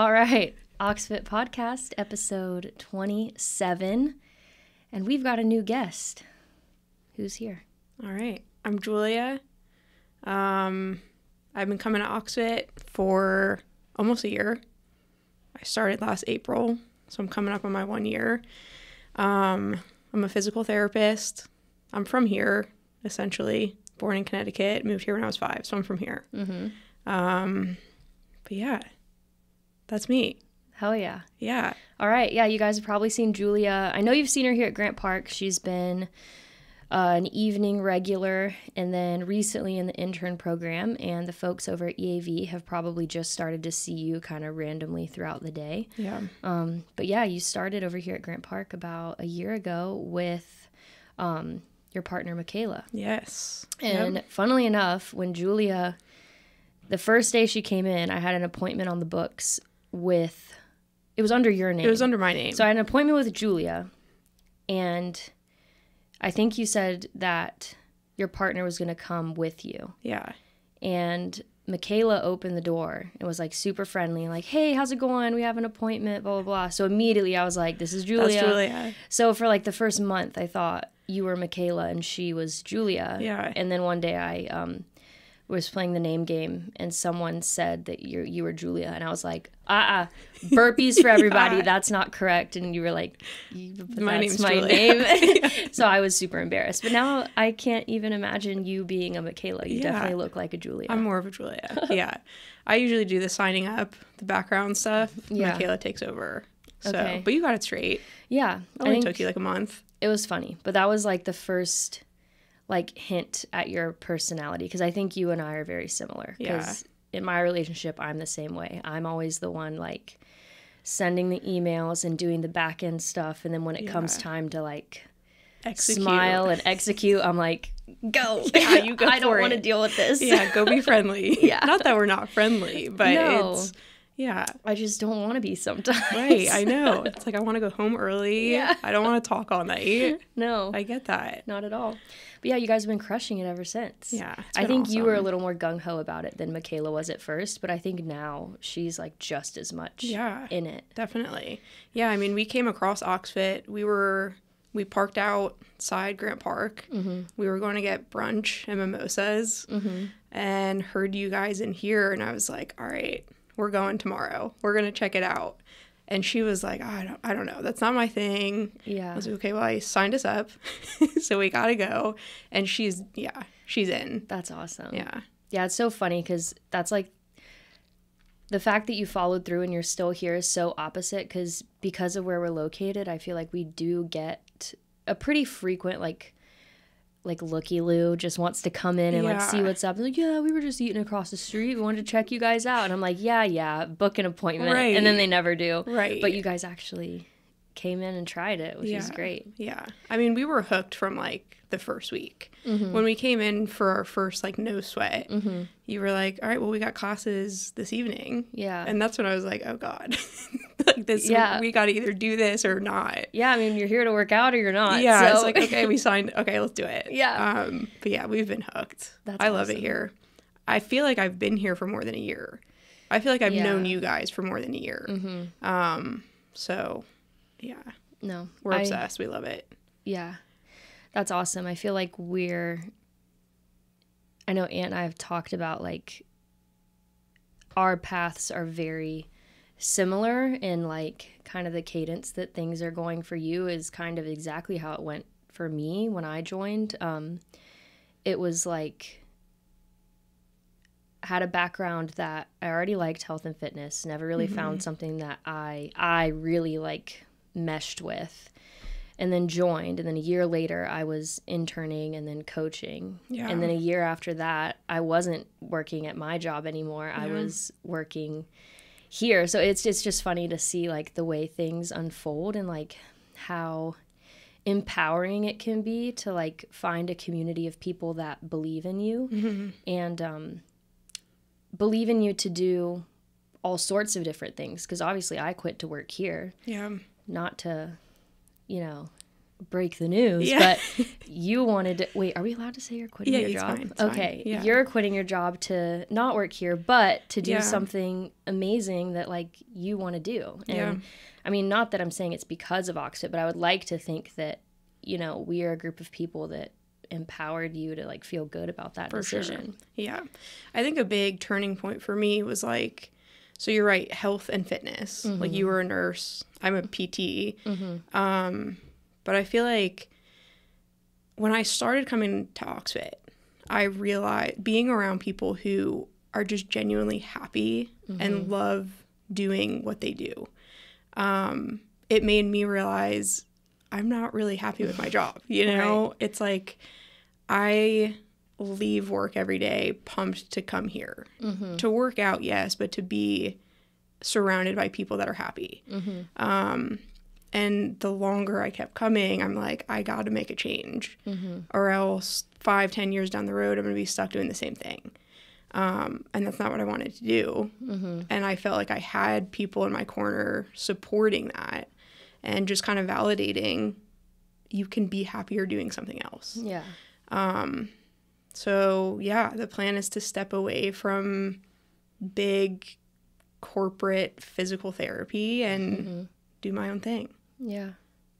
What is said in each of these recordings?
All right, Oxfit Podcast, episode 27. And we've got a new guest. Who's here? All right. I'm Julia. Um, I've been coming to Oxfit for almost a year. I started last April, so I'm coming up on my one year. Um, I'm a physical therapist. I'm from here, essentially. Born in Connecticut, moved here when I was five, so I'm from here. Mm-hmm. Um, but yeah, that's me. Hell yeah. Yeah. All right. Yeah, you guys have probably seen Julia. I know you've seen her here at Grant Park. She's been uh, an evening regular and then recently in the intern program. And the folks over at EAV have probably just started to see you kind of randomly throughout the day. Yeah. Um, but yeah, you started over here at Grant Park about a year ago with um, your partner, Michaela. Yes. And Yep. funnily enough, when Julia, the first day she came in, I had an appointment on the books with, it was under your name. it was under my name. So I had an appointment with Julia, and I think you said that your partner was going to come with you. yeah. And Michaela opened the door and was like super friendly, like, hey, how's it going? We have an appointment, blah, blah, blah. So immediately I was like, this is Julia. That's Julia. So for like the first month, I thought you were Michaela and she was Julia. Yeah. And then one day I um, was playing the name game and someone said that you you were Julia and I was like, uh uh burpees for everybody. Yeah. That's not correct. And you were like, "You- My name's my Julia." name. so I was super embarrassed. But now I can't even imagine you being a Michaela. You Yeah. definitely look like a Julia. I'm more of a Julia. yeah. I usually do the signing up, the background stuff. Yeah. Michaela takes over. So, Okay. but you got it straight. yeah. It only took you like a month. it was funny but that was like the first like hint at your personality because i think you and i are very similar because in my relationship i'm the same way i'm always the one like sending the emails and doing the back end stuff and then when it comes time to like Execute. smile and execute i'm like go Yeah, you go i don't want to deal with this Yeah, go be friendly. Yeah. Not that we're not friendly, but No. it's yeah. i just don't want to be sometimes Right. I know. It's like I want to go home early. Yeah. I don't want to talk all night. no I get that. not at all but yeah you guys have been crushing it ever since Yeah. I think you were a little more gung ho about it than Michaela was at first, but I think now she's like just as much Yeah. in it. Definitely. Yeah, I mean, we came across Oxfit. We were we parked outside Grant Park. Mm-hmm. We were going to get brunch and mimosas, and heard you guys in here, and I was like, "All right, we're going tomorrow. We're gonna check it out." And she was like, "I don't, I don't know. That's not my thing." Yeah. I was like, "Okay, well, I signed us up, so we gotta go." And she's, yeah, she's in. That's awesome. Yeah, Yeah, it's so funny because that's like the fact that you followed through and you're still here is so opposite because because of where we're located, I feel like we do get a pretty frequent like like looky Lou just wants to come in and like see what's up. Like, yeah, we were just eating across the street. We wanted to check you guys out. And I'm like, yeah, yeah, book an appointment. Right. And then they never do. right. But you guys actually came in and tried it, which is great. Yeah. I mean, we were hooked from like the first week. Mm-hmm. When we came in for our first like no sweat, you were like, all right, well, we got classes this evening. Yeah. And that's when I was like, oh God, like this, Yeah. we got to either do this or not. yeah, I mean, you're here to work out or you're not. yeah. so- It's like, okay, we signed. Okay, let's do it. Yeah. Um, but yeah, we've been hooked. That's I love it here. I feel like I've been here for more than a year. I feel like I've Yeah. known you guys for more than a year. Mhm. Um, so yeah, No. we're I- obsessed. We love it. Yeah. That's awesome. I feel like we're I know Aunt and I have talked about like our paths are very similar in like kind of the cadence that things are going for you is kind of exactly how it went for me when I joined. Um it was like had a background that I already liked health and fitness, never really found something that I I really like meshed with and then joined and then a year later I was interning and then coaching. Yeah. And then a year after that I wasn't working at my job anymore. I was working here. So it's it's just funny to see like the way things unfold and like how empowering it can be to like find a community of people that believe in you and um believe in you to do all sorts of different things because obviously I quit to work here Yeah. not to, you know, break the news, Yeah. but you wanted to wait. Are we allowed to say you're quitting Yeah, your job? fine, it's fine. okay, Yeah. you're quitting your job to not work here, but to do something amazing that like you want to do. And Yeah. I mean, not that I'm saying it's because of Oxfit, but I would like to think that you know we are a group of people that empowered you to like feel good about that For sure. decision. Yeah. I think a big turning point for me was like, so you're right, health and fitness. Like you were a nurse, I'm a PT. Um, but I feel like when I started coming to Oxfit, I realized being around people who are just genuinely happy and love doing what they do. Um, it made me realize I'm not really happy with my job. You know, it's like I leave work every day pumped to come here to work out, yes, but to be surrounded by people that are happy. Um, and the longer I kept coming, I'm like, I got to make a change, mm-hmm. or else five, ten years down the road, I'm going to be stuck doing the same thing. Um, and that's not what I wanted to do. Mm-hmm. And I felt like I had people in my corner supporting that and just kind of validating you can be happier doing something else. Yeah. Um, so, yeah, the plan is to step away from big corporate physical therapy and mm-hmm. do my own thing. Yeah.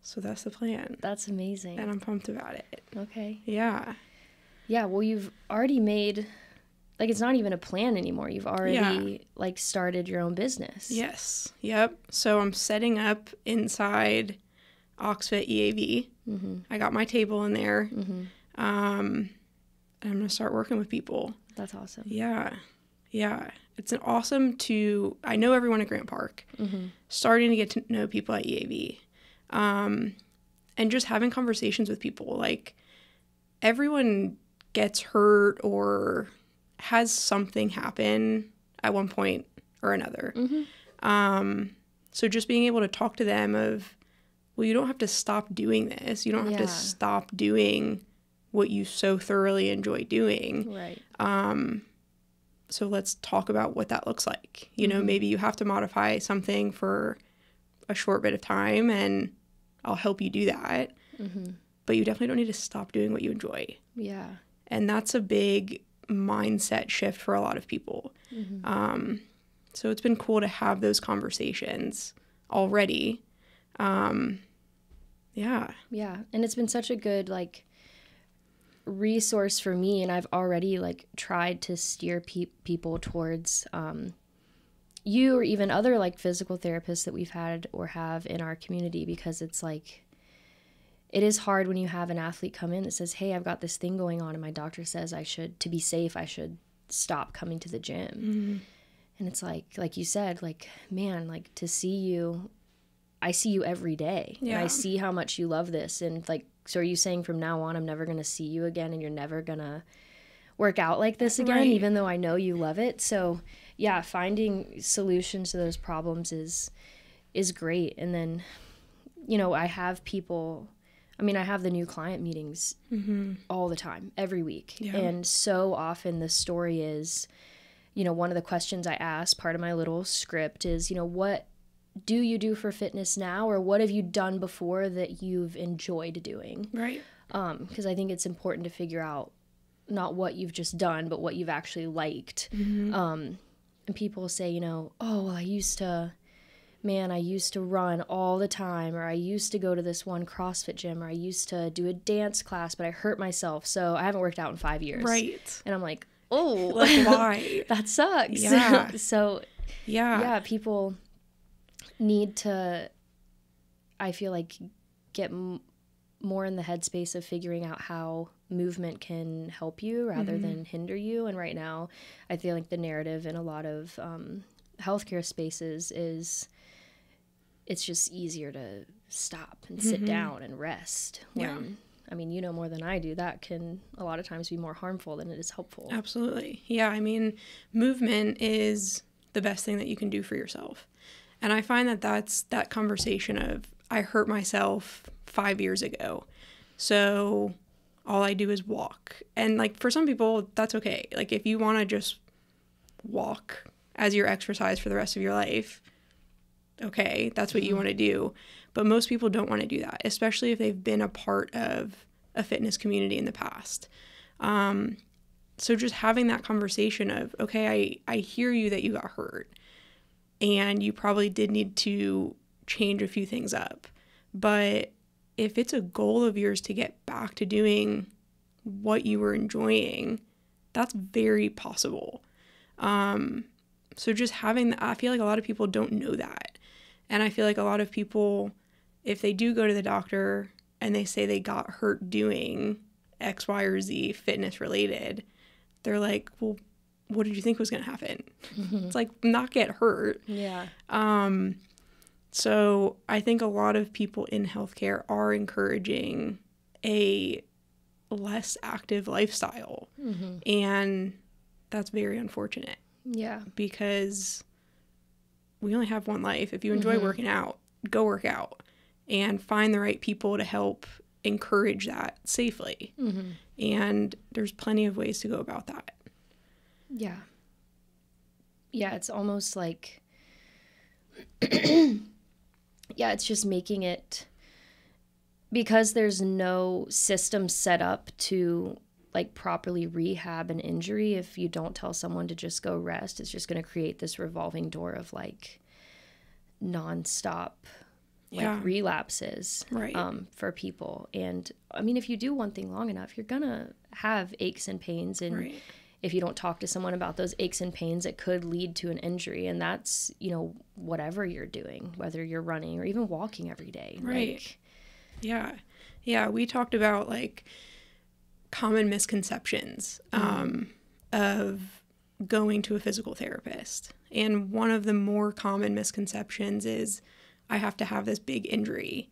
So, that's the plan. That's amazing. And I'm pumped about it. Okay. Yeah. Yeah, well you've already made like it's not even a plan anymore. You've already Yeah. like started your own business. Yes. Yep. So, I'm setting up inside Oxfit EAV. Mm-hmm. I got my table in there. Mm-hmm. Um, and I'm going to start working with people. That's awesome. Yeah. Yeah. It's an awesome to, I know everyone at Grant Park, mm-hmm. starting to get to know people at EAV, um, and just having conversations with people. Like, everyone gets hurt or has something happen at one point or another. Um, so just being able to talk to them of, well, you don't have to stop doing this. You don't have Yeah. to stop doing what you so thoroughly enjoy doing. Right. So let's talk about what that looks like. You know, maybe you have to modify something for a short bit of time and I'll help you do that. But you definitely don't need to stop doing what you enjoy. Yeah. And that's a big mindset shift for a lot of people. Um, so it's been cool to have those conversations already. Um, yeah. Yeah. And it's been such a good like resource for me and I've already like tried to steer pe- people towards um you or even other like physical therapists that we've had or have in our community because it's like it is hard when you have an athlete come in that says, "Hey, I've got this thing going on and my doctor says I should to be safe, I should stop coming to the gym." Mm-hmm. And it's like like you said, like man, like to see you I see you every day. And I see how much you love this and like so are you saying from now on I'm never going to see you again and you're never going to work out like this again Right. even though I know you love it. So, yeah, finding solutions to those problems is is great. And then you know, I have people I mean, I have the new client meetings all the time, every week. Yeah. And so often the story is, you know, one of the questions I ask, part of my little script is, you know, what do you do for fitness now or what have you done before that you've enjoyed doing? Right. Um, because I think it's important to figure out not what you've just done, but what you've actually liked. Um, and people say, you know, oh, well, I used to, man, I used to run all the time, or I used to go to this one CrossFit gym, or I used to do a dance class, but I hurt myself, so I haven't worked out in five years. Right. And I'm like, oh, Like, why? that sucks. Yeah. so Yeah. yeah, people need to, I feel like, get more in the headspace of figuring out how movement can help you rather than hinder you. And right now, I feel like the narrative in a lot of um, healthcare spaces is it's just easier to stop and sit down and rest. Yeah. When, I mean, you know more than I do, that can a lot of times be more harmful than it is helpful. Absolutely. Yeah, I mean, movement is the best thing that you can do for yourself. And I find that that's that conversation of I hurt myself 5 years ago. So all I do is walk. And like for some people that's okay. Like if you want to just walk as your exercise for the rest of your life, okay, that's what you want to do. But most people don't want to do that, especially if they've been a part of a fitness community in the past. Um, so just having that conversation of, okay, I, I hear you that you got hurt and you probably did need to change a few things up. But if it's a goal of yours to get back to doing what you were enjoying, that's very possible. Um, so just having that, I feel like a lot of people don't know that. And I feel like a lot of people, if they do go to the doctor and they say they got hurt doing X, Y, or Z fitness related, they're like, well, what did you think was going to happen? Mm-hmm. It's like not get hurt. Yeah. Um, so I think a lot of people in healthcare are encouraging a less active lifestyle. Mm-hmm. And that's very unfortunate. Yeah. Because we only have one life. If you enjoy mm-hmm. working out, go work out and find the right people to help encourage that safely. Mm-hmm. And there's plenty of ways to go about that. Yeah. Yeah, it's almost like yeah, it's just making it because there's no system set up to like properly rehab an injury if you don't tell someone to just go rest it's just going to create this revolving door of like nonstop like yeah. relapses right. um, for people and i mean if you do one thing long enough you're gonna have aches and pains and right if you don't talk to someone about those aches and pains, it could lead to an injury. And that's, you know, whatever you're doing, whether you're running or even walking every day. Right. Like, yeah. Yeah. We talked about like common misconceptions mm-hmm. um, of going to a physical therapist. And one of the more common misconceptions is I have to have this big injury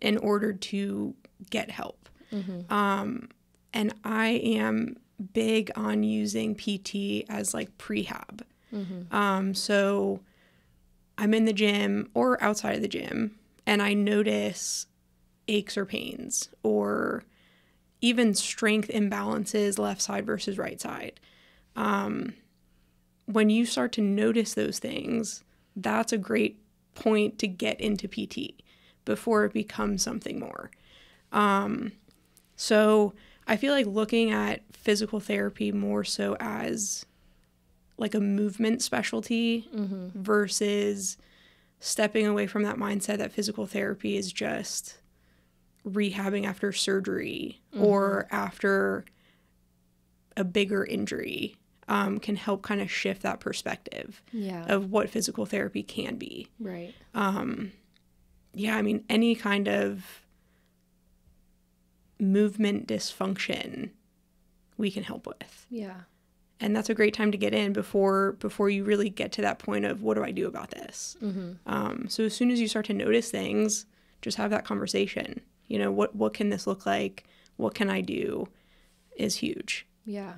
in order to get help. Mm-hmm. Um, and I am big on using PT as like prehab. Mm-hmm. Um, so I'm in the gym or outside of the gym and I notice aches or pains or even strength imbalances left side versus right side. Um, when you start to notice those things, that's a great point to get into PT before it becomes something more. Um, so I feel like looking at physical therapy more so as like a movement specialty mm-hmm. versus stepping away from that mindset that physical therapy is just rehabbing after surgery mm-hmm. or after a bigger injury um, can help kind of shift that perspective yeah. of what physical therapy can be. Right. Um, yeah, I mean, any kind of movement dysfunction we can help with. Yeah. And that's a great time to get in before before you really get to that point of what do I do about this. Mm-hmm. Um, so as soon as you start to notice things, just have that conversation. You know what what can this look like? What can I do? Is huge. Yeah.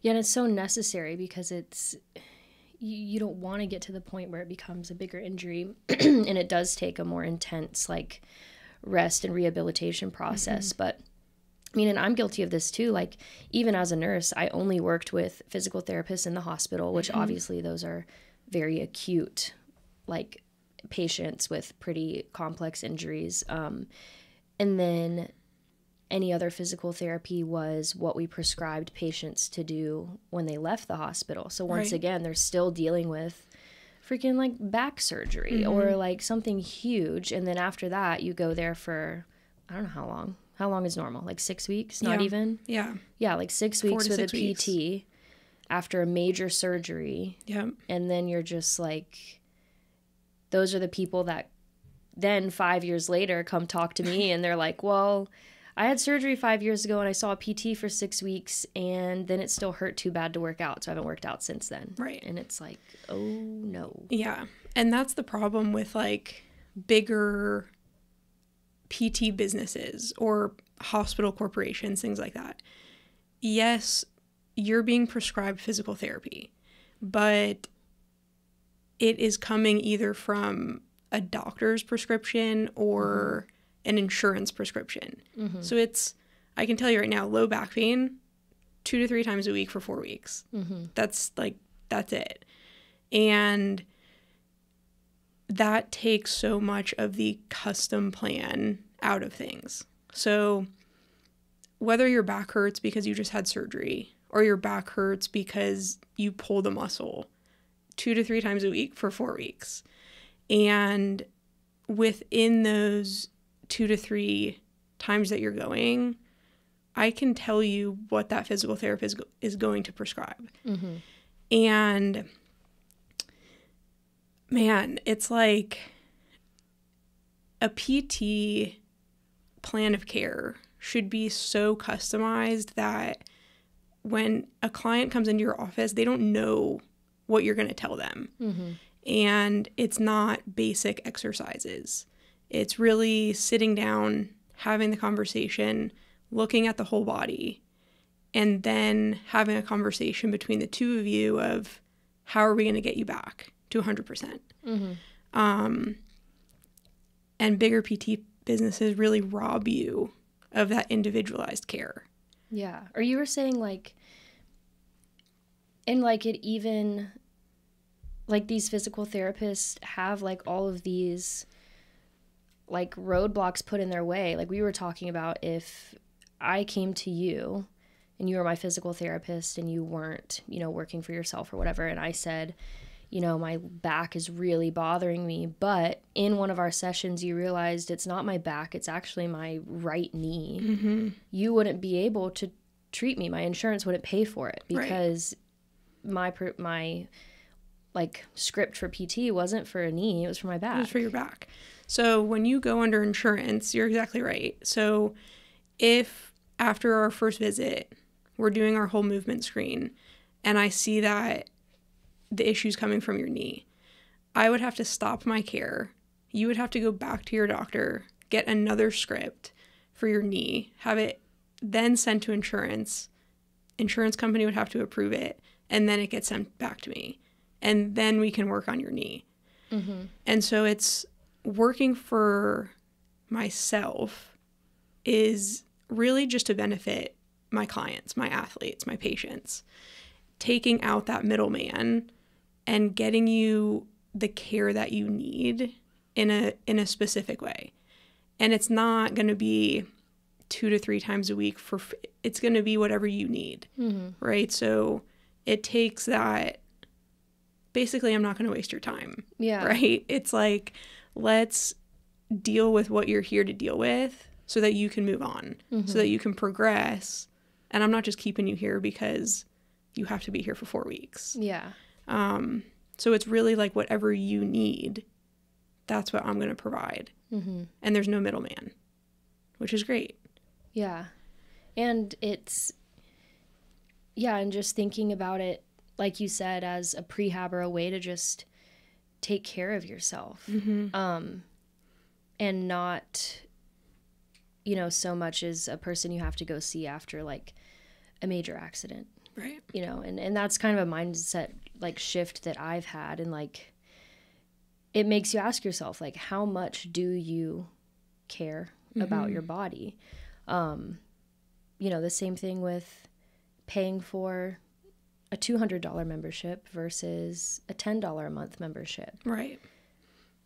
Yeah, and it's so necessary because it's you, you don't want to get to the point where it becomes a bigger injury and it does take a more intense like rest and rehabilitation process. Mm-hmm. But I mean, and I'm guilty of this too. Like, even as a nurse, I only worked with physical therapists in the hospital, which mm-hmm. obviously those are very acute, like patients with pretty complex injuries. Um, and then any other physical therapy was what we prescribed patients to do when they left the hospital. So once right. again, they're still dealing with freaking like back surgery mm-hmm. or like something huge and then after that you go there for I don't know how long. How long is normal? Like 6 weeks, not yeah. even? Yeah. Yeah, like 6 weeks with a weeks. PT after a major surgery. Yeah. And then you're just like those are the people that then 5 years later come talk to me and they're like, "Well, I had surgery five years ago and I saw a PT for six weeks and then it still hurt too bad to work out. So I haven't worked out since then. Right. And it's like, oh no. Yeah. And that's the problem with like bigger PT businesses or hospital corporations, things like that. Yes, you're being prescribed physical therapy, but it is coming either from a doctor's prescription or mm-hmm an insurance prescription. Mm-hmm. So it's, I can tell you right now, low back pain, two to three times a week for four weeks. Mm-hmm. That's like, that's it. And that takes so much of the custom plan out of things. So, whether your back hurts because you just had surgery or your back hurts because you pulled a muscle two to three times a week for four weeks, and within those two to three times that you're going, I can tell you what that physical therapist is going to prescribe. Mm-hmm. And man, it's like a PT plan of care should be so customized that when a client comes into your office, they don't know what you're going to tell them. Mm-hmm. And it's not basic exercises. It's really sitting down, having the conversation, looking at the whole body, and then having a conversation between the two of you of how are we going to get you back to 100%. percent Mm-hmm. Um, and bigger PT businesses really rob you of that individualized care. Yeah. Or you were saying like and like it even like these physical therapists have like all of these like roadblocks put in their way. Like we were talking about if I came to you and you were my physical therapist and you weren't, you know, working for yourself or whatever and I said, you know, my back is really bothering me, but in one of our sessions you realized it's not my back, it's actually my right knee. Mm-hmm. You wouldn't be able to treat me. My insurance wouldn't pay for it Right. because my per- my like script for PT wasn't for a knee, it was for my It back. was for your back. So when you go under insurance, you're exactly right. So if after our first visit, we're doing our whole movement screen and I see that the issue's coming from your knee, I would have to stop my care. You would have to go back to your doctor, get another script for your knee, have it then sent to insurance. Insurance company would have to approve it, and then it gets sent back to me. And then we can work on your knee. mm-hmm. And so it's working for myself is really just to benefit my clients, my athletes, my patients. Taking out that middleman and getting you the care that you need in a in a specific way. And it's not going to be 2 to 3 times a week for f- it's going to be whatever you need Mm-hmm. right? So it takes that. Basically, I'm not going to waste your time, Yeah. right? It's like, let's deal with what you're here to deal with so that you can move on, Mhm. so that you can progress. And I'm not just keeping you here because you have to be here for four weeks. Yeah. Um, so it's really like whatever you need, that's what I'm going to provide. Mm-hmm. And there's no middleman, which is great. Yeah. And it's, yeah, and just thinking about it, like you said, as a prehab or a way to just take care of yourself. Mm-hmm. Um, and not, you know, so much as a person you have to go see after like a major accident, Right. you know, and, and that's kind of a mindset like shift that I've had. And like, it makes you ask yourself, like, how much do you care about Mhm. your body? Um, you know, the same thing with paying for a $200 membership versus a $10 a month membership. Right.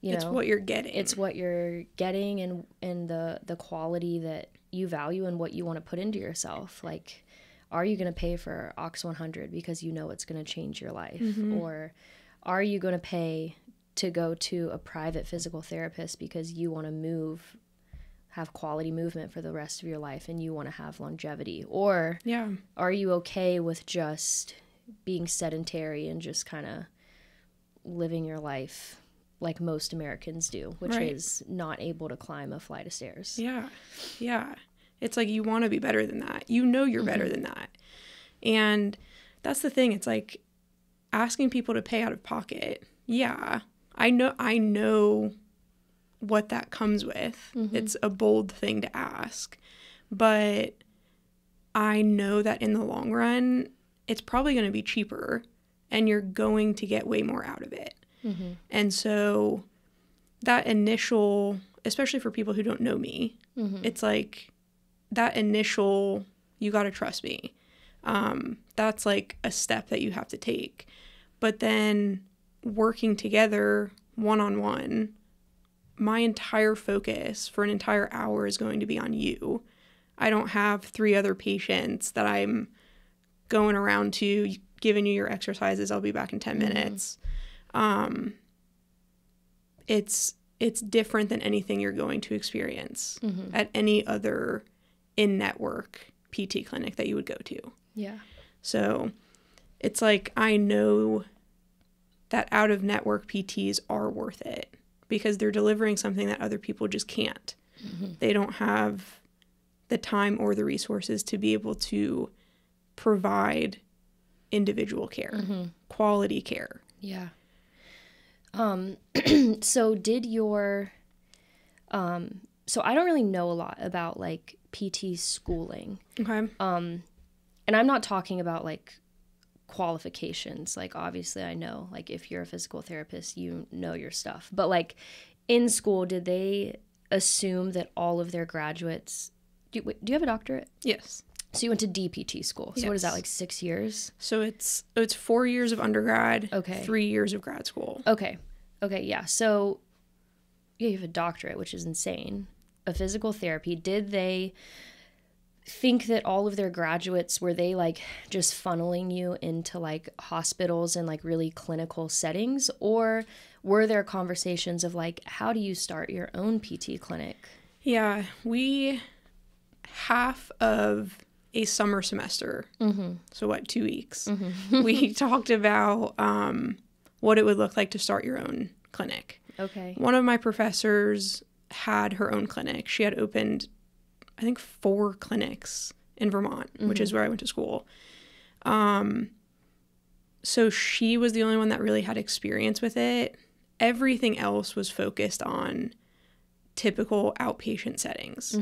You it's know, what you're getting. it's what you're getting and and the the quality that you value and what you want to put into yourself. Like, are you going to pay for Ox 100 because you know it's going to change your life, Mhm. or are you going to pay to go to a private physical therapist because you want to move, have quality movement for the rest of your life, and you want to have longevity, or yeah. are you okay with just being sedentary and just kind of living your life like most Americans do, which Right. is not able to climb a flight of stairs. Yeah. Yeah. It's like you want to be better than that. You know you're better than that. And that's the thing. It's like asking people to pay out of pocket. Yeah. I know I know what that comes with. Mhm. It's a bold thing to ask. But I know that in the long run, it's probably going to be cheaper and you're going to get way more out of it. Mm-hmm. And so that initial, especially for people who don't know me, Mm-hmm. it's like that initial, you got to trust me. Um, that's like a step that you have to take. But then working together one on one, my entire focus for an entire hour is going to be on you. I don't have three other patients that I'm going around to giving you your exercises. I'll be back in 10 mm-hmm. minutes. Um, it's it's different than anything you're going to experience mm-hmm. at any other in-network PT clinic that you would go to. Yeah. So it's like I know that out of network PTs are worth it because they're delivering something that other people just can't. Mm-hmm. They don't have the time or the resources to be able to provide individual care, quality care. Yeah. Um so did your um so I don't really know a lot about like PT schooling. Okay. Um and I'm not talking about like qualifications. Like obviously I know like if you're a physical therapist, you know your stuff. But like in school did they assume that all of their graduates do wait, do you have a doctorate? yes. So you went to DPT school. So what is that like 6 years? So it's oh, it's 4 years of undergrad, Okay. 3 years of grad school. Okay. Okay, yeah. So yeah, you have a doctorate, which is insane. A physical therapy. Did they think that all of their graduates were they like just funneling you into like hospitals and like really clinical settings or were there conversations of like how do you start your own PT clinic? Yeah, we half of a summer semester. Mhm. So what, two weeks? we talked about um, what it would look like to start your own clinic. Okay. One of my professors had her own clinic. She had opened, I think, four clinics in Vermont, which is where I went to school. Um, so she was the only one that really had experience with it. Everything else was focused on typical outpatient settings.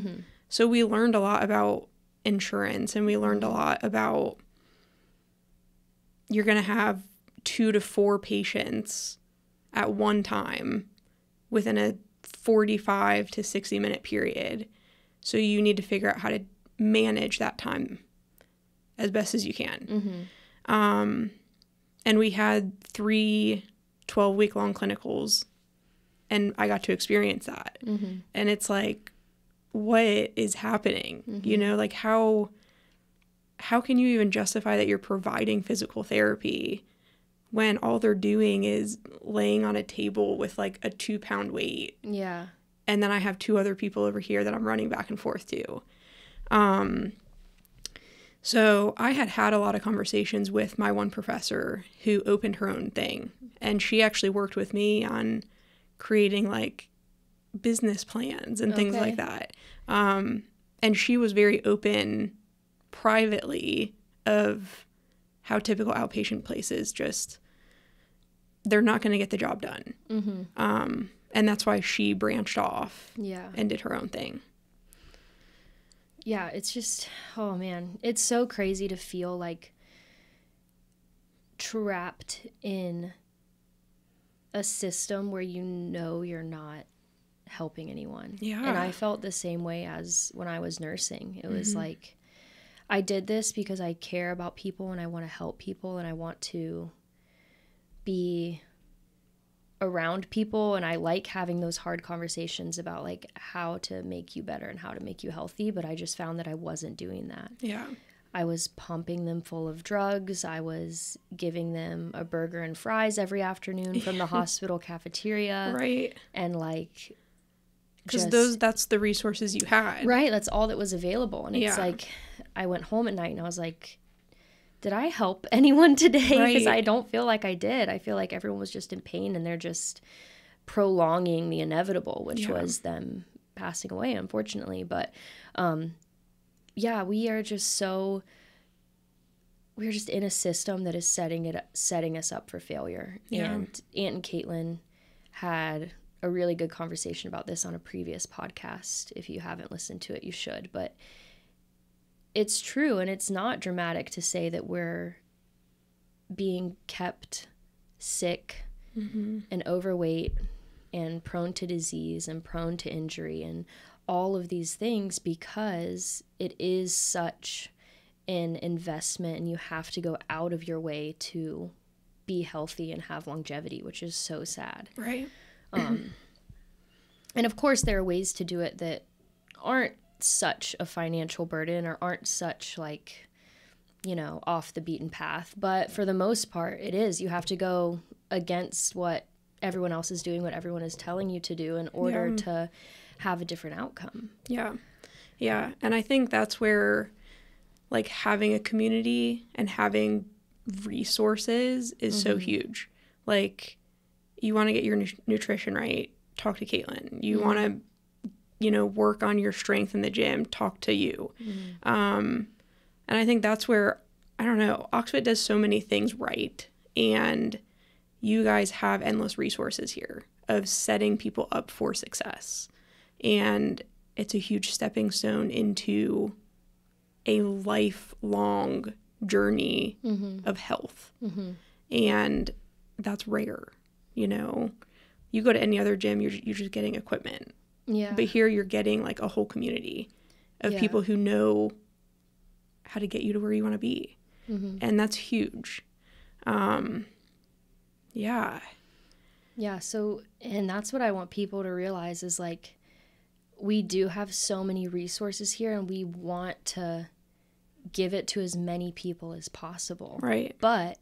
So we learned a lot about insurance and we learned a lot about you're going to have two to four patients at one time within a 45 to 60 minute period. So you need to figure out how to manage that time as best as you can. Um, and we had three 12 week long clinicals, and I got to experience that. And it's like, what is happening? You know, like how how can you even justify that you're providing physical therapy when all they're doing is laying on a table with like a two pound weight Yeah. and then I have two other people over here that I'm running back and forth to. Um, so I had had a lot of conversations with my one professor who opened her own thing, and she actually worked with me on creating like business plans and things Okay. like that. Um, and she was very open privately of how typical outpatient places just they're not going to get the job done. Mm-hmm. Um, and that's why she branched off Yeah. and did her own thing. Yeah, it's just oh man, it's so crazy to feel like trapped in a system where you know you're not helping anyone. Yeah. And I felt the same way as when I was nursing. It was mm-hmm. like I did this because I care about people and I want to help people and I want to be around people and I like having those hard conversations about like how to make you better and how to make you healthy, but I just found that I wasn't doing that. Yeah. I was pumping them full of drugs. I was giving them a burger and fries every afternoon from the hospital cafeteria Right. and like Because those that's the resources you had. Right, that's all that was available. And it's Yeah. like I went home at night and I was like, did I help anyone today? Because Right. I don't feel like I did. I feel like everyone was just in pain and they're just prolonging the inevitable, which Yeah. was them passing away, unfortunately. But um, yeah, we are just so we're just in a system that is setting it setting us up for failure. Yeah. And Aunt and Caitlin had a really good conversation about this on a previous podcast. If you haven't listened to it, you should. But it's true, and it's not dramatic to say that we're being kept sick mm-hmm. and overweight and prone to disease and prone to injury and all of these things because it is such an investment and you have to go out of your way to be healthy and have longevity, which is so sad. Right. Um, and of course, there are ways to do it that aren't such a financial burden or aren't such like, you know, off the beaten path. But for the most part, it is. You have to go against what everyone else is doing, what everyone is telling you to do in order Yeah. to have a different outcome. Yeah. Yeah. And I think that's where like having a community and having resources is so huge. Like you want to get your nu- nutrition right, talk to Caitlin. You mm-hmm. want to you know work on your strength in the gym, talk to you. Mm-hmm. Um and I think that's where I don't know, Oxfit does so many things right and you guys have endless resources here of setting people up for success. And it's a huge stepping stone into a lifelong journey mm-hmm. of health. And that's rare, you know. You go to any other gym, you're, you're just getting equipment. Yeah. But here you're getting like a whole community of Yeah. people who know how to get you to where you want to be. And that's huge. Um, yeah. Yeah, so and that's what I want people to realize is like we do have so many resources here and we want to give it to as many people as possible. Right. But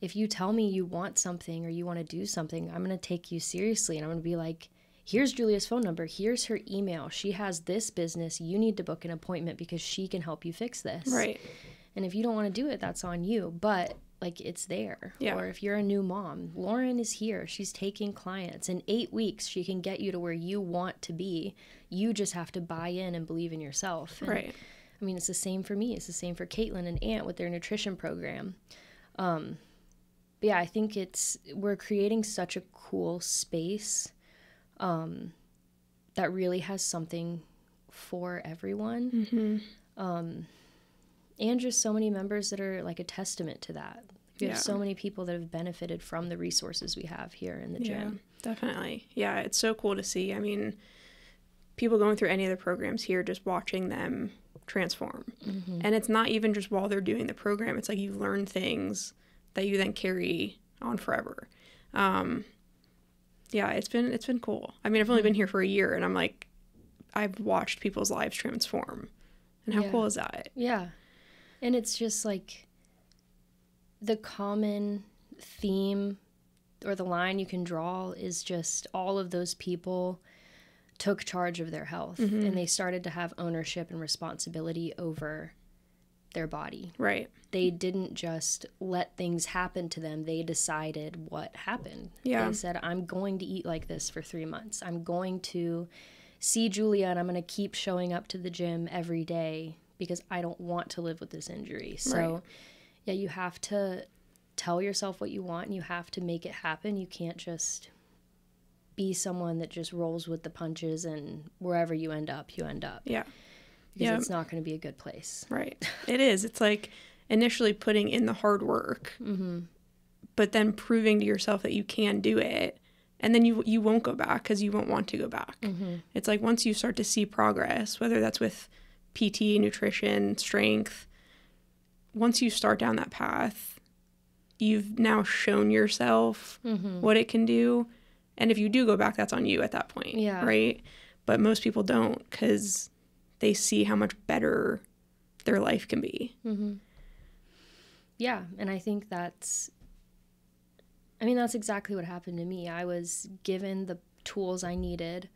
if you tell me you want something or you want to do something, I'm going to take you seriously and I'm going to be like, here's Julia's phone number, here's her email. She has this business. You need to book an appointment because she can help you fix this. Right. And if you don't want to do it, that's on you. But like it's there. Yeah. Or if you're a new mom, Lauren is here. She's taking clients. In eight weeks, she can get you to where you want to be. You just have to buy in and believe in yourself. And, Right. I mean, it's the same for me. It's the same for Caitlin and Aunt with their nutrition program. Um, but yeah, I think it's we're creating such a cool space um, that really has something for everyone. Mm-hmm. Um, and just so many members that are like a testament to that. We have so many people that have benefited from the resources we have here in the Yeah, gym. definitely. Yeah, it's so cool to see. I mean, people going through any of the programs here, just watching them transform. And it's not even just while they're doing the program, it's like you learn things that you then carry on forever. Um, yeah, it's been it's been cool. I mean, I've only been here for a year and I'm like I've watched people's lives transform. And how Yeah. cool is that? Yeah. And it's just like the common theme or the line you can draw is just all of those people took charge of their health and they started to have ownership and responsibility over their body. Right. They didn't just let things happen to them. They decided what happened. Yeah. They said, I'm going to eat like this for three months. I'm going to see Julia and I'm going to keep showing up to the gym every day because I don't want to live with this injury. So, Right. yeah, you have to tell yourself what you want and you have to make it happen. You can't just be someone that just rolls with the punches and wherever you end up, you end up. Yeah. Because Yeah. it's not going to be a good place. Right. It is. It's like initially putting in the hard work, mm-hmm. but then proving to yourself that you can do it, and then you you won't go back because you won't want to go back. Mm-hmm. It's like once you start to see progress, whether that's with PT, nutrition, strength, once you start down that path, you've now shown yourself mm-hmm. what it can do, and if you do go back, that's on you at that point. Yeah. Right. But most people don't because they see how much better their life can be. Mm-hmm. Yeah, and I think that's I mean that's exactly what happened to me. I was given the tools I needed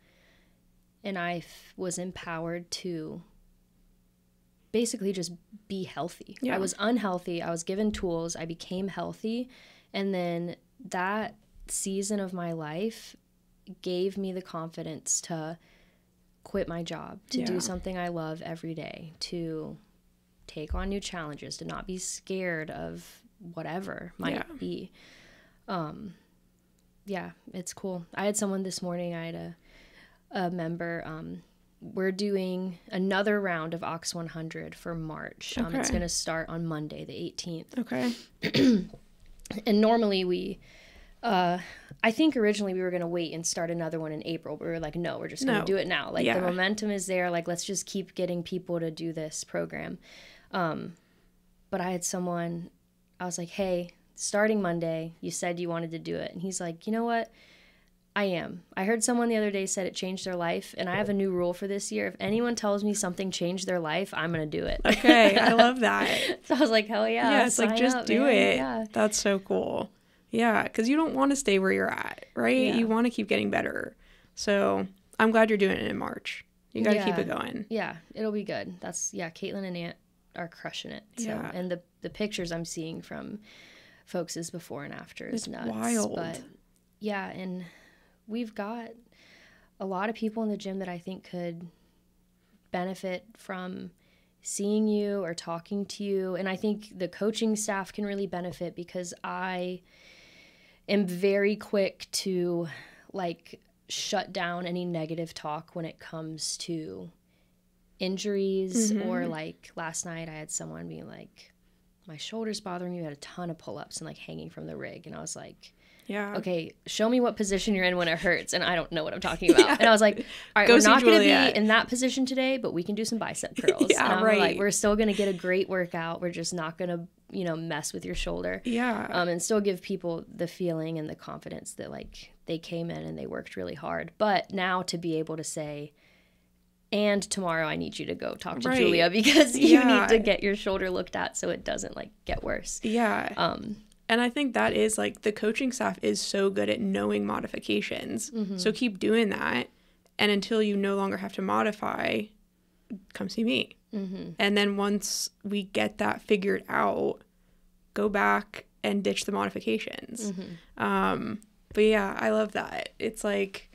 and I f- was empowered to basically just be healthy. Yeah. I was unhealthy, I was given tools, I became healthy, and then that season of my life gave me the confidence to quit my job, to Yeah. do something I love every day, to take on new challenges, to not be scared of whatever might Yeah. be. Um, yeah, it's cool. I had someone this morning. I had a a member. Um, we're doing another round of Ox 100 for March. Um, it's going to start on Monday, the 18th Okay. and normally we uh i think originally we were going to wait and start another one in april but we were like no we're just going to No. do it now like Yeah. the momentum is there like let's just keep getting people to do this program um but i had someone i was like hey starting Monday, you said you wanted to do it. And he's like, you know what? I am. I heard someone the other day said it changed their life, and I have a new rule for this year. If anyone tells me something changed their life, I'm gonna do it. Okay, I love that. so I was like, hell yeah. Yeah, it's like just up, do man. it. Yeah. That's so cool. Yeah, because you don't want to stay where you're at, right? Yeah. You want to keep getting better. So I'm glad you're doing it in March. You got to keep it going. Yeah, it'll be good. That's yeah, Caitlin and Aunt are crushing it. So Yeah. and the the pictures I'm seeing from folks is before and after is It's nuts. wild. But yeah, and we've got a lot of people in the gym that I think could benefit from seeing you or talking to you. And I think the coaching staff can really benefit because I am very quick to like shut down any negative talk when it comes to injuries or mm-hmm. like last night I had someone being like my shoulders bothering me. We had a ton of pull-ups and like hanging from the rig and I was like Yeah. okay, show me what position you're in when it hurts. And I don't know what I'm talking about. And I was like, all right, Go we're not going to be in that position today, but we can do some bicep curls. Yeah, and I'm right. like, we're still going to get a great workout. We're just not going to, you know, mess with your shoulder. Yeah. Um, and still give people the feeling and the confidence that like they came in and they worked really hard. But now to be able to say, and tomorrow I need you to go talk to Right. Julia because you Yeah. need to get your shoulder looked at so it doesn't like get worse. yeah. Um, And I think that is like the coaching staff is so good at knowing modifications. Mm-hmm. So keep doing that. And until you no longer have to modify, come see me. Mm-hmm. And then once we get that figured out, go back and ditch the modifications. Mm-hmm. Um, but yeah, I love that. It's like,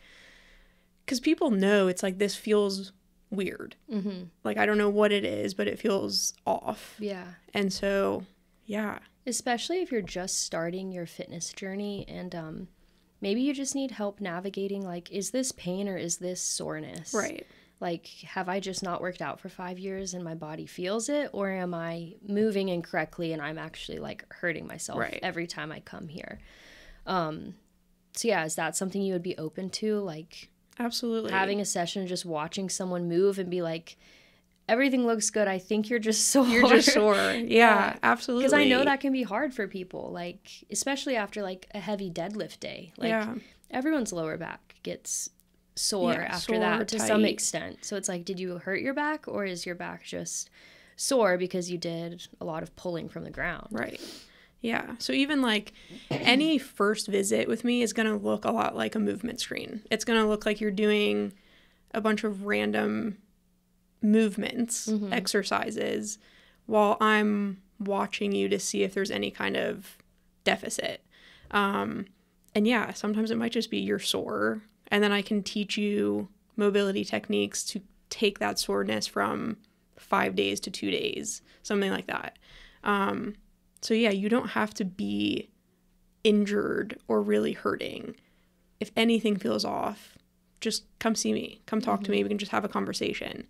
because people know it's like this feels weird. mm-hmm. Like, I don't know what it is, but it feels off. yeah. And so, yeah. especially if you're just starting your fitness journey and um maybe you just need help navigating like is this pain or is this soreness Right. Like have i just not worked out for 5 years and my body feels it or am i moving incorrectly and i'm actually like hurting myself Right. every time i come here um so yeah is that something you would be open to like Absolutely. having a session and just watching someone move and be like everything looks good i think you're just sore You're just sore. Yeah, Yeah. absolutely. because I know that can be hard for people, like especially after like a heavy deadlift day. Like yeah. everyone's lower back gets sore Yeah, after sore, that to some extent. So it's like, did you hurt your back or is your back just sore because you did a lot of pulling from the ground? Right. Yeah. So even like any first visit with me is going to look a lot like a movement screen. It's going to look like you're doing a bunch of random movements, exercises while I'm watching you to see if there's any kind of deficit. Um, and yeah, sometimes it might just be you're sore, and then I can teach you mobility techniques to take that soreness from five days to two days, something like that. Um, so yeah, you don't have to be injured or really hurting. If anything feels off, just come see me. Come talk to me. We can just have a conversation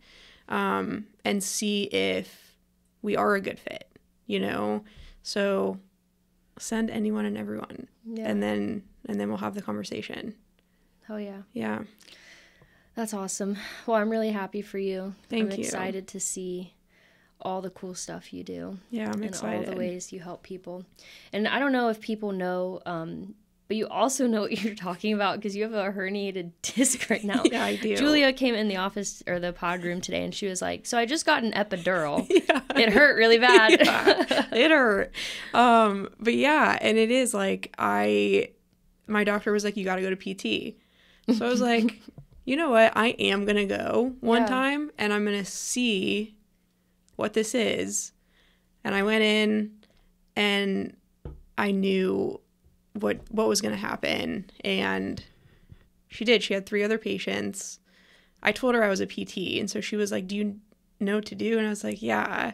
um, and see if we are a good fit. You know, so send anyone and everyone, Yeah. and then and then we'll have the conversation. Hell yeah. Yeah, That's awesome. Well, I'm really happy for you. Thank I'm you. excited to see all the cool stuff you do. yeah, I'm and excited. all the ways you help people. And I don't know if people know, um, but you also know what you're talking about because you have a herniated disc right now. Yeah, I do. Julia came in the office or the pod room today and she was like, So I just got an epidural. Yeah. It hurt really bad. Yeah, it hurt. Um, but yeah, and it is like I my doctor was like, You gotta go to PT. So I was like, you know what? I am gonna go one Yeah. time and I'm gonna see what this is. And I went in and I knew what what was gonna happen and she did. She had three other patients. I told her I was a PT and so she was like, Do you know what to do? And I was like, Yeah.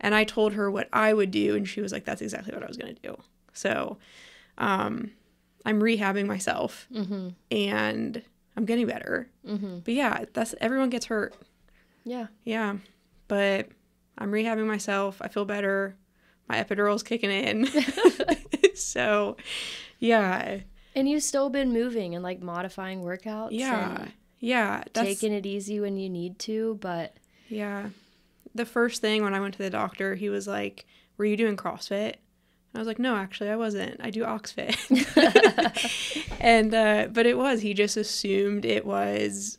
And I told her what I would do, and she was like, "That's exactly what I was gonna do." So, um, I'm rehabbing myself, mm-hmm. and I'm getting better. Mm-hmm. But yeah, that's everyone gets hurt. Yeah. Yeah, but I'm rehabbing myself. I feel better. My epidural's kicking in. so, yeah, And you've still been moving and like modifying workouts. yeah, yeah. Taking it easy when you need to, but Yeah. The first thing when I went to the doctor, he was like, Were you doing CrossFit? I was like, no, actually, I wasn't. I do Oxfit. and, uh, but it was. He just assumed it was,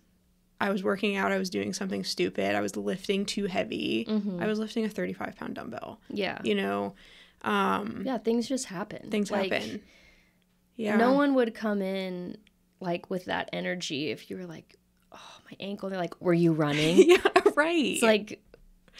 I was working out. I was doing something stupid. I was lifting too heavy. Mhm. I was lifting a 35 pound dumbbell, Yeah. you know? Um, Yeah, things just happen. things Like, happen. Yeah. No one would come in like with that energy if you were like, oh, my ankle. They're like, were you running? yeah, right. It's like,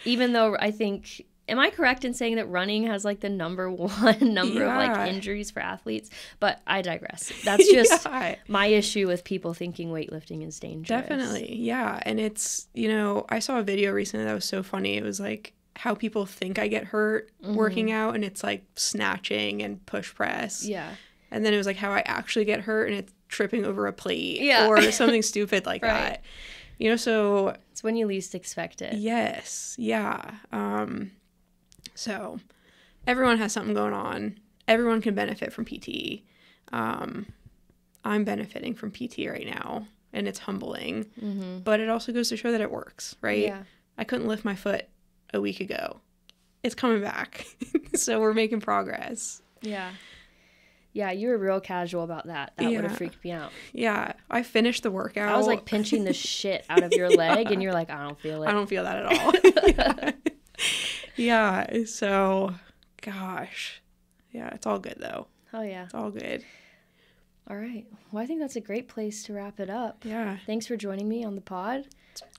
even though I think, am I correct in saying that running has like the number one number of like injuries for athletes? But I digress. That's just Yeah. my issue with people thinking weightlifting is dangerous. Definitely. Yeah. And it's, you know, I saw a video recently that was so funny. It was like how people think I get hurt Mm-hmm. working out and it's like snatching and push press. Yeah. And then it was like how I actually get hurt and it's tripping over a plate Yeah. or something stupid like Right. that. You know, so It's when you least expect it. yes. Yeah. Um so everyone has something going on. Everyone can benefit from PT. Um I'm benefiting from PT right now and it's humbling. Mm-hmm. but it also goes to show that it works, right? Yeah. I couldn't lift my foot a week ago. It's coming back. so we're making progress. Yeah. Yeah, you were real casual about that. That would have freaked me out. Yeah, I finished the workout. I was like pinching the shit out of your leg, and you're like, I don't feel it. I don't feel that at all. yeah. Yeah, so gosh. Yeah, it's all good though. Oh, yeah. It's all good. All right. Well, I think that's a great place to wrap it up. Yeah. Thanks for joining me on the pod.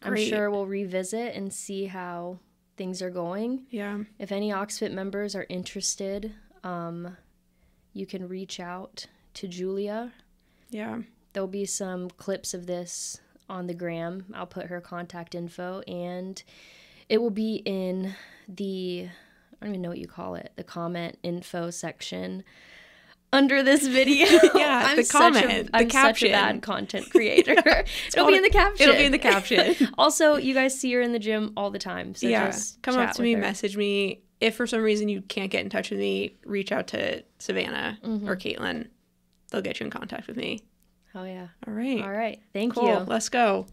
I'm sure we'll revisit and see how things are going. Yeah. If any Oxfit members are interested, um, you can reach out to Julia. Yeah. There'll be some clips of this on the gram. I'll put her contact info and it will be in the I don't even know what you call it, the comment info section under this video. Yeah, I'm the comment, a, the I'm such a caption. bad content creator. it'll be in the caption. It'll be in the caption. also, you guys see her in the gym all the time. So yeah. just Come up to me, her. message me. If for some reason you can't get in touch with me, reach out to Savannah Mm-hmm. or Caitlin. They'll get you in contact with me. Oh yeah. All right. All right. Thank Cool. you. Let's go.